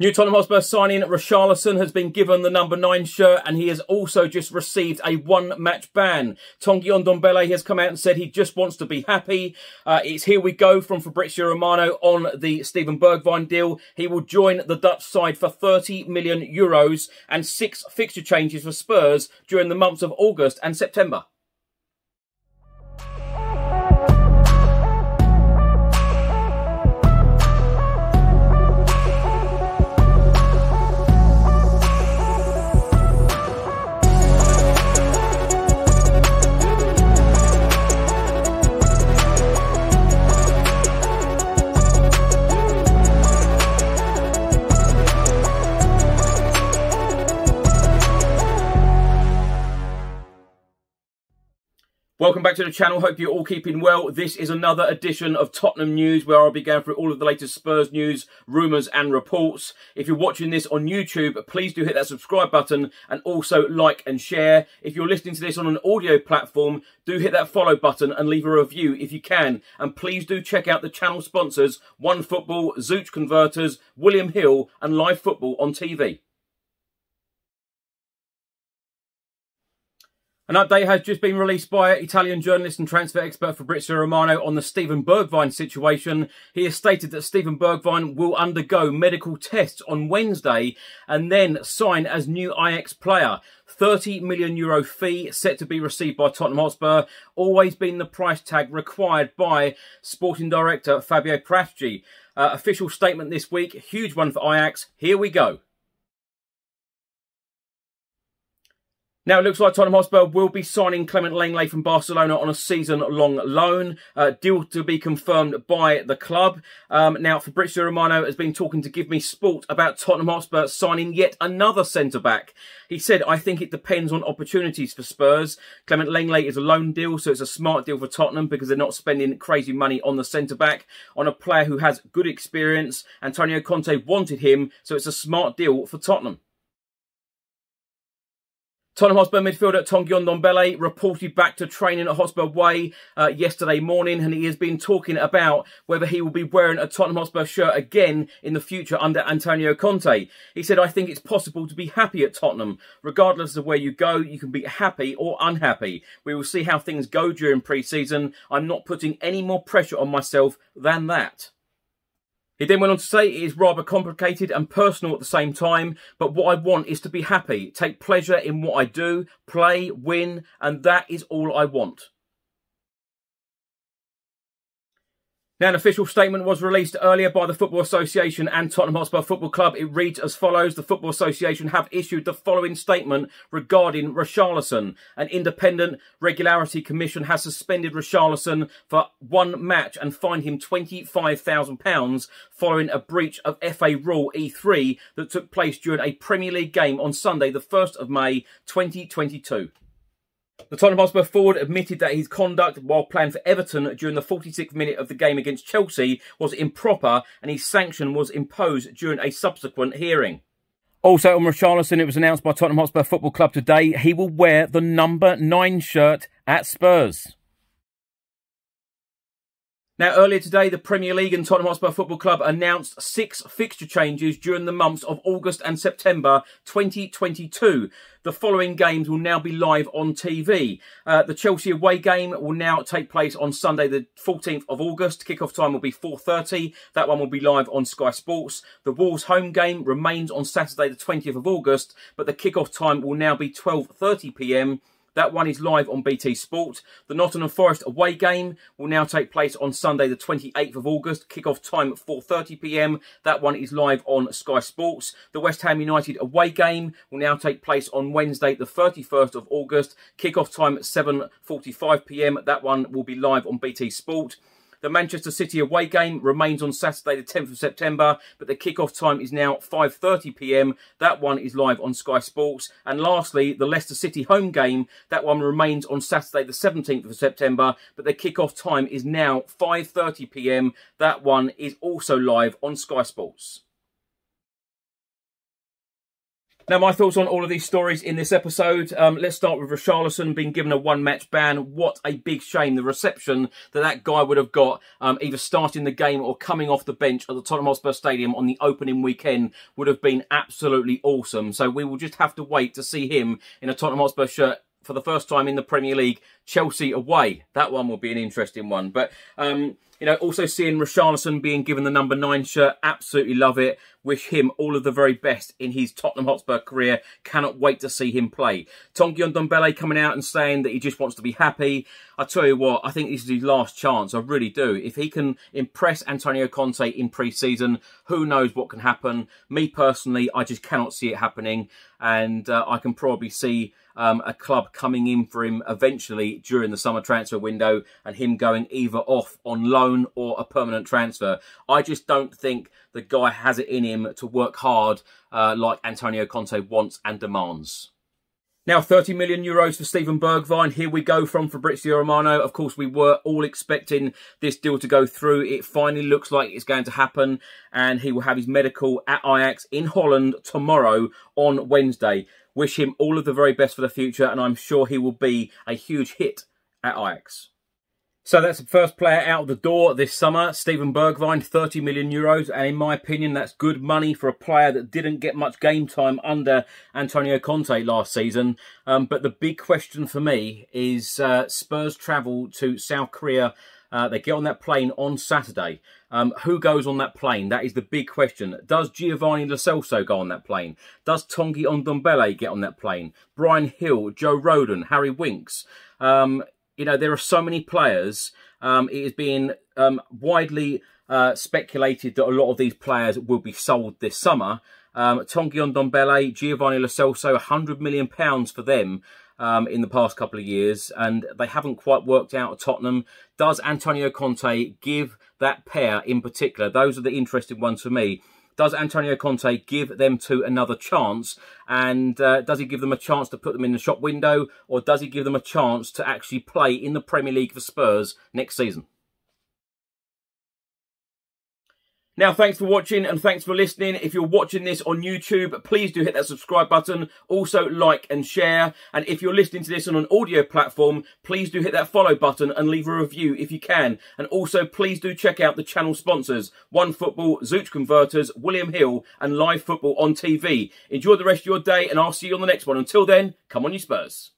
New Tottenham Hotspur signing Richarlison has been given the number nine shirt and he has also just received a one match ban. Tanguy Ndombele has come out and said he just wants to be happy. Uh, it's here we go from Fabrizio Romano on the Steven Bergwijn deal. He will join the Dutch side for 30 million euros and six fixture changes for Spurs during the months of August and September. Welcome back to the channel. Hope you're all keeping well. This is another edition of Tottenham News where I'll be going through all of the latest Spurs news, rumours and reports. If you're watching this on YouTube, please do hit that subscribe button and also like and share. If you're listening to this on an audio platform, do hit that follow button and leave a review if you can. And please do check out the channel sponsors, One Football, Zoot Converters, William Hill and Live Football on TV. An update has just been released by Italian journalist and transfer expert Fabrizio Romano on the Steven Bergwijn situation. He has stated that Steven Bergwijn will undergo medical tests on Wednesday and then sign as new Ajax player. 30 million euro fee set to be received by Tottenham Hotspur, always been the price tag required by sporting director Fabio Paratici. Uh, official statement this week, huge one for Ajax. Here we go. Now, it looks like Tottenham Hotspur will be signing Clement Lenglet from Barcelona on a season-long loan. Uh, deal to be confirmed by the club. Um, now, Fabrizio Romano has been talking to Give Me Sport about Tottenham Hotspur signing yet another centre-back. He said, I think it depends on opportunities for Spurs. Clement Lenglet is a loan deal, so it's a smart deal for Tottenham because they're not spending crazy money on the centre-back, on a player who has good experience. Antonio Conte wanted him, so it's a smart deal for Tottenham. Tottenham Hotspur midfielder Tanguy Ndombele reported back to training at Hotspur Way uh, yesterday morning and he has been talking about whether he will be wearing a Tottenham Hotspur shirt again in the future under Antonio Conte. He said, I think it's possible to be happy at Tottenham. Regardless of where you go, you can be happy or unhappy. We will see how things go during pre-season. I'm not putting any more pressure on myself than that. He then went on to say it is rather complicated and personal at the same time, but what I want is to be happy, take pleasure in what I do, play, win, and that is all I want. Now, an official statement was released earlier by the Football Association and Tottenham Hotspur Football Club. It reads as follows. The Football Association have issued the following statement regarding Richarlison. An independent regularity commission has suspended Richarlison for one match and fined him £25,000 following a breach of FA Rule E3 that took place during a Premier League game on Sunday, the 1st of May 2022. The Tottenham Hotspur forward admitted that his conduct while playing for Everton during the 46th minute of the game against Chelsea was improper and his sanction was imposed during a subsequent hearing. Also on Richarlison, it was announced by Tottenham Hotspur Football Club today he will wear the number 9 shirt at Spurs. Now, earlier today, the Premier League and Tottenham Hotspur Football Club announced six fixture changes during the months of August and September 2022. The following games will now be live on TV. Uh, the Chelsea away game will now take place on Sunday, the 14th of August. Kickoff time will be 4.30. That one will be live on Sky Sports. The Wolves home game remains on Saturday, the 20th of August, but the kickoff time will now be 12.30pm that one is live on BT Sport. The Nottingham Forest away game will now take place on Sunday, the 28th of August. Kick-off time at 4.30pm. That one is live on Sky Sports. The West Ham United away game will now take place on Wednesday, the 31st of August. Kick-off time at 7.45pm. That one will be live on BT Sport. The Manchester City away game remains on Saturday the 10th of September, but the kick-off time is now 5.30pm. That one is live on Sky Sports. And lastly, the Leicester City home game, that one remains on Saturday the 17th of September, but the kick-off time is now 5.30pm. That one is also live on Sky Sports. Now, my thoughts on all of these stories in this episode. Um, let's start with Richarlison being given a one-match ban. What a big shame. The reception that that guy would have got, um, either starting the game or coming off the bench at the Tottenham Hotspur Stadium on the opening weekend would have been absolutely awesome. So we will just have to wait to see him in a Tottenham Hotspur shirt for the first time in the Premier League, Chelsea away. That one will be an interesting one. But, um, you know, also seeing Richarlison being given the number nine shirt, absolutely love it. Wish him all of the very best in his Tottenham Hotspur career. Cannot wait to see him play. Tanguy Ndombele coming out and saying that he just wants to be happy. I tell you what, I think this is his last chance. I really do. If he can impress Antonio Conte in pre-season, who knows what can happen. Me personally, I just cannot see it happening. And uh, I can probably see um, a club coming in for him eventually during the summer transfer window and him going either off on loan or a permanent transfer. I just don't think the guy has it in him to work hard uh, like Antonio Conte wants and demands. Now, 30 million euros for Steven Bergwijn. Here we go from Fabrizio Romano. Of course, we were all expecting this deal to go through. It finally looks like it's going to happen, and he will have his medical at Ajax in Holland tomorrow on Wednesday. Wish him all of the very best for the future, and I'm sure he will be a huge hit at Ajax. So that's the first player out of the door this summer, Steven Bergwijn, 30 million euros. And in my opinion, that's good money for a player that didn't get much game time under Antonio Conte last season. Um, but the big question for me is uh, Spurs travel to South Korea. Uh, they get on that plane on Saturday. Um, who goes on that plane? That is the big question. Does Giovanni Lo Celso go on that plane? Does Tanguy Ndombele get on that plane? Bryan Gil, Joe Rodon, Harry Winks. Um, you know, there are so many players. Um, has been um, widely uh, speculated that a lot of these players will be sold this summer. Um, Tanguy Ndombele, Giovanni Lo Celso, £100 million for them um, in the past couple of years, and they haven't quite worked out at Tottenham. Does Antonio Conte give that pair in particular? Those are the interesting ones for me does Antonio Conte give them to another chance? And uh, does he give them a chance to put them in the shop window? Or does he give them a chance to actually play in the Premier League for Spurs next season? Now, thanks for watching and thanks for listening. If you're watching this on YouTube, please do hit that subscribe button. Also, like and share. And if you're listening to this on an audio platform, please do hit that follow button and leave a review if you can. And also, please do check out the channel sponsors, One Football, Zooch Converters, William Hill, and Live Football on TV. Enjoy the rest of your day, and I'll see you on the next one. Until then, come on, you Spurs.